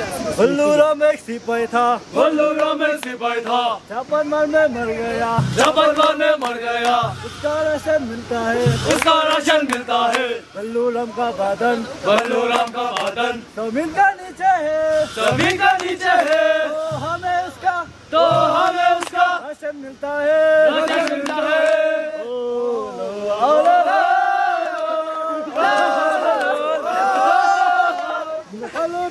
में सिपाही था। बल्लूरा में सिपाही था। जापान मार में मर गया। जापान मार में मर गया। उसका राशन मिलता है। उसका राशन मिलता है। बल्लूराम का बादन। बल्लूराम का बादन। ज़मीन का नीचे है। ज़मीन का नीचे है। तो हमें उसका तो हमें उसका राशन मिलता है। राशन मिलता है। Hello,